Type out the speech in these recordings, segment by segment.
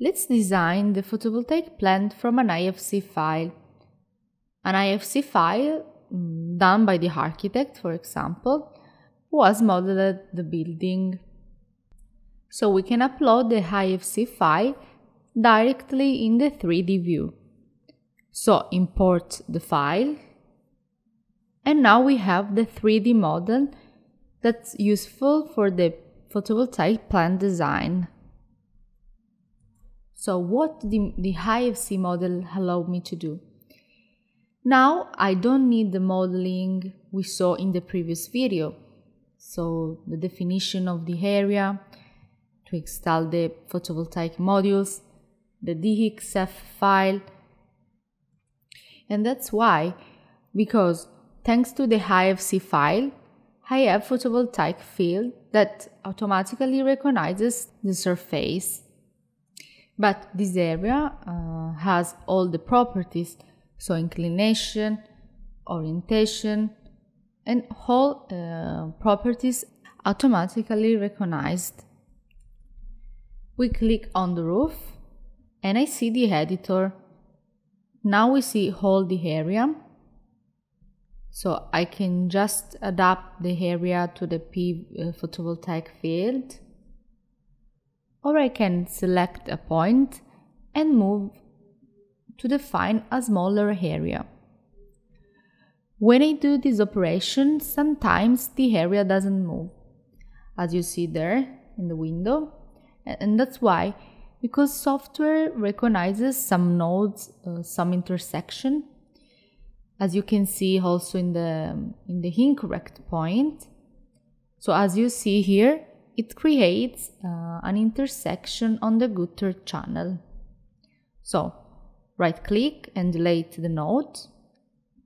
Let's design the photovoltaic plant from an IFC file. An IFC file mm, done by the architect, for example, who has modeled the building. So we can upload the IFC file directly in the 3D view. So import the file and now we have the 3D model that's useful for the photovoltaic plant design. So what the, the IFC model allowed me to do? Now I don't need the modeling we saw in the previous video. So the definition of the area, to install the photovoltaic modules, the DXF file. And that's why, because thanks to the IFC file, I have photovoltaic field that automatically recognizes the surface. But this area uh, has all the properties, so inclination, orientation, and all uh, properties automatically recognized. We click on the roof and I see the editor. Now we see all the area. So I can just adapt the area to the P uh, photovoltaic field. Or I can select a point and move to define a smaller area. When I do this operation, sometimes the area doesn't move, as you see there in the window, and that's why because software recognizes some nodes, uh, some intersection, as you can see also in the in the incorrect point. So as you see here, it creates uh, an intersection on the gutter channel. So right click and delete the node,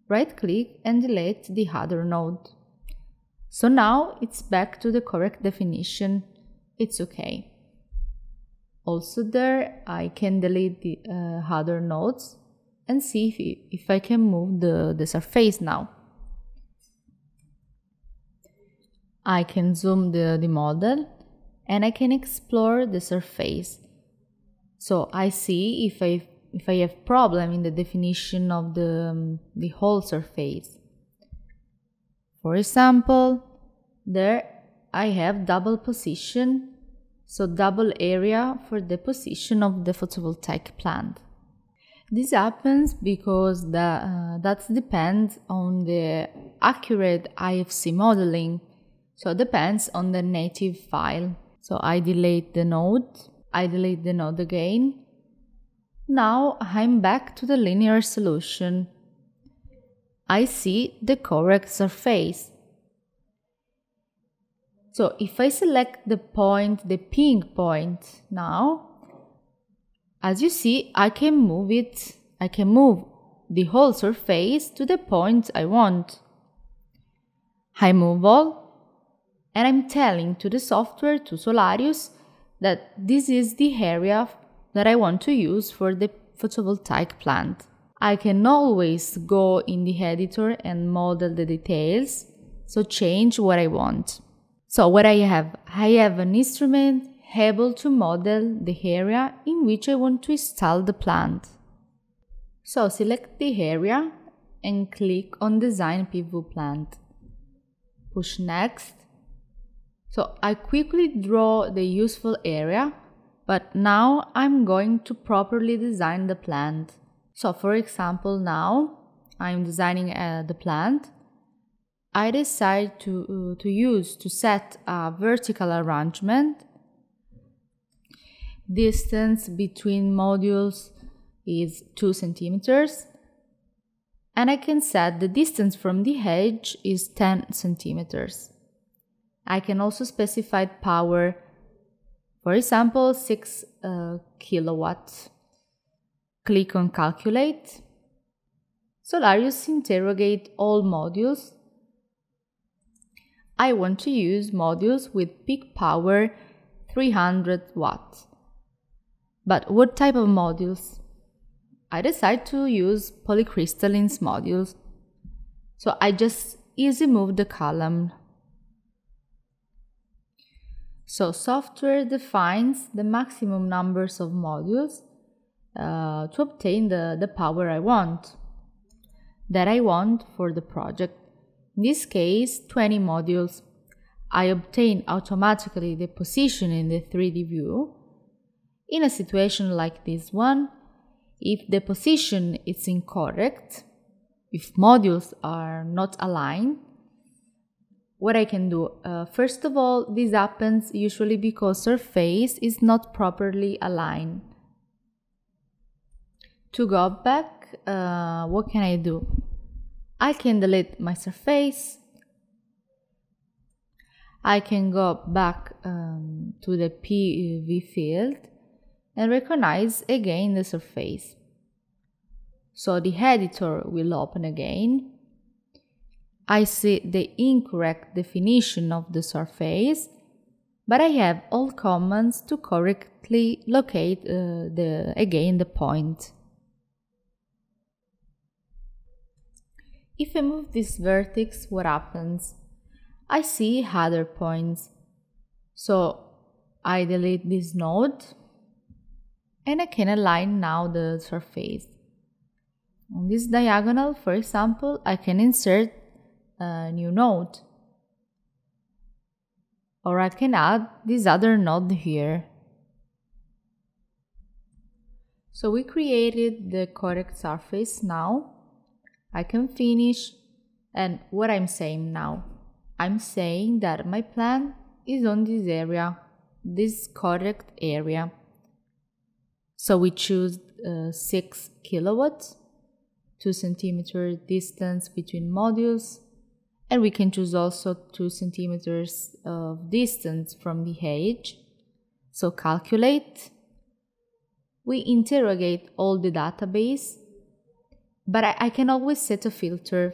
right click and delete the other node. So now it's back to the correct definition. It's okay. Also there, I can delete the uh, other nodes and see if, if I can move the, the surface now. I can zoom the, the model and I can explore the surface. So I see if I if I have problem in the definition of the, um, the whole surface. For example, there I have double position so double area for the position of the photovoltaic plant. This happens because the, uh, that depends on the accurate IFC modeling, so it depends on the native file. So I delete the node, I delete the node again. Now I'm back to the linear solution. I see the correct surface. So if I select the point, the pink point now, as you see, I can move it, I can move the whole surface to the point I want. I move all, and I'm telling to the software, to Solarius, that this is the area that I want to use for the photovoltaic plant. I can always go in the editor and model the details, so change what I want. So what I have? I have an instrument able to model the area in which I want to install the plant. So select the area and click on Design PV Plant. Push Next. So I quickly draw the useful area, but now I'm going to properly design the plant. So for example now I'm designing uh, the plant I decide to, uh, to use to set a vertical arrangement. Distance between modules is 2 centimeters and I can set the distance from the edge is 10 centimeters. I can also specify power, for example 6 uh, kilowatts. Click on calculate. Solarius interrogate all modules I want to use modules with peak power 300 watts. But what type of modules? I decide to use polycrystalline modules. So I just easy move the column. So software defines the maximum numbers of modules uh, to obtain the, the power I want, that I want for the project. In this case, 20 modules. I obtain automatically the position in the 3D view. In a situation like this one, if the position is incorrect, if modules are not aligned, what I can do? Uh, first of all, this happens usually because surface is not properly aligned. To go back, uh, what can I do? I can delete my surface. I can go back um, to the PV field and recognize again the surface. So the editor will open again. I see the incorrect definition of the surface, but I have all commands to correctly locate uh, the, again the point. If I move this vertex, what happens? I see other points. So I delete this node and I can align now the surface. On this diagonal, for example, I can insert a new node. Or I can add this other node here. So we created the correct surface now I can finish. And what I'm saying now? I'm saying that my plan is on this area, this correct area. So we choose uh, 6 kilowatts, 2 centimeter distance between modules, and we can choose also 2 centimeters of distance from the edge. So calculate. We interrogate all the database but I, I can always set a filter,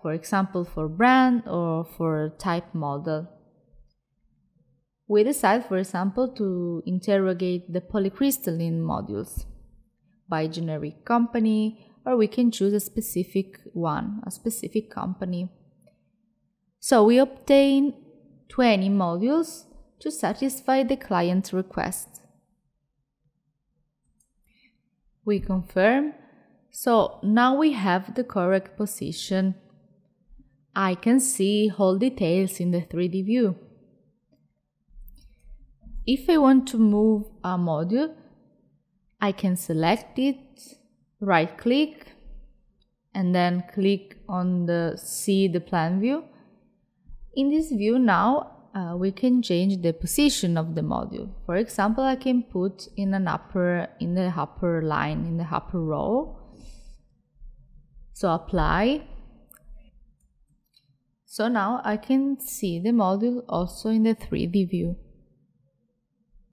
for example, for brand or for type model. We decide, for example, to interrogate the polycrystalline modules by generic company, or we can choose a specific one, a specific company. So we obtain 20 modules to satisfy the client's request. We confirm so now we have the correct position. I can see all details in the 3D view. If I want to move a module, I can select it, right click, and then click on the see the plan view. In this view now, uh, we can change the position of the module. For example, I can put in an upper in the upper line in the upper row so apply. So now I can see the module also in the 3D view.